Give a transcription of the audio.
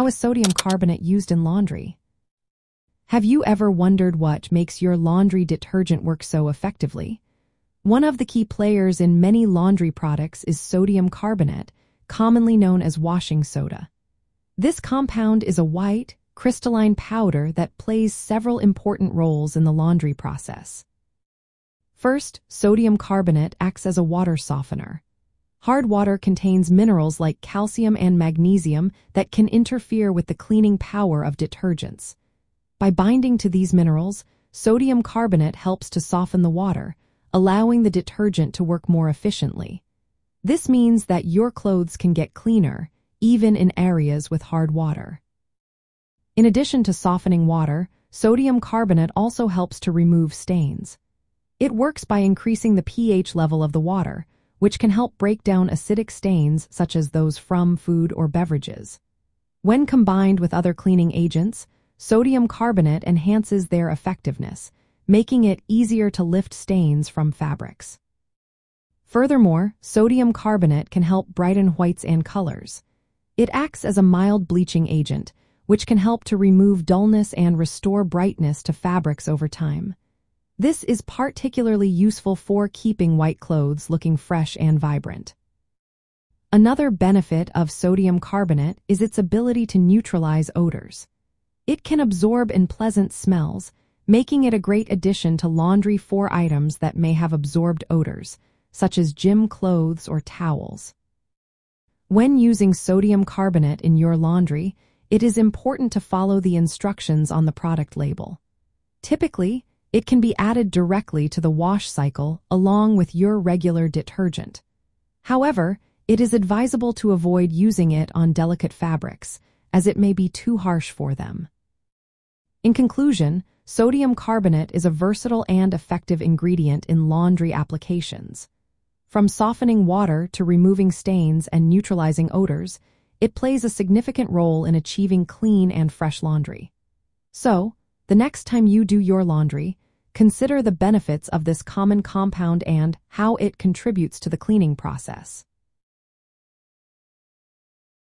How is sodium carbonate used in laundry? Have you ever wondered what makes your laundry detergent work so effectively? One of the key players in many laundry products is sodium carbonate, commonly known as washing soda. This compound is a white, crystalline powder that plays several important roles in the laundry process. First, sodium carbonate acts as a water softener. Hard water contains minerals like calcium and magnesium that can interfere with the cleaning power of detergents. By binding to these minerals, sodium carbonate helps to soften the water, allowing the detergent to work more efficiently. This means that your clothes can get cleaner, even in areas with hard water. In addition to softening water, sodium carbonate also helps to remove stains. It works by increasing the pH level of the water, which can help break down acidic stains such as those from food or beverages. When combined with other cleaning agents, sodium carbonate enhances their effectiveness, making it easier to lift stains from fabrics. Furthermore, sodium carbonate can help brighten whites and colors. It acts as a mild bleaching agent, which can help to remove dullness and restore brightness to fabrics over time. This is particularly useful for keeping white clothes looking fresh and vibrant. Another benefit of sodium carbonate is its ability to neutralize odors. It can absorb unpleasant smells, making it a great addition to laundry for items that may have absorbed odors, such as gym clothes or towels. When using sodium carbonate in your laundry, it is important to follow the instructions on the product label. Typically, it can be added directly to the wash cycle along with your regular detergent. However, it is advisable to avoid using it on delicate fabrics, as it may be too harsh for them. In conclusion, sodium carbonate is a versatile and effective ingredient in laundry applications. From softening water to removing stains and neutralizing odors, it plays a significant role in achieving clean and fresh laundry. So, the next time you do your laundry, consider the benefits of this common compound and how it contributes to the cleaning process.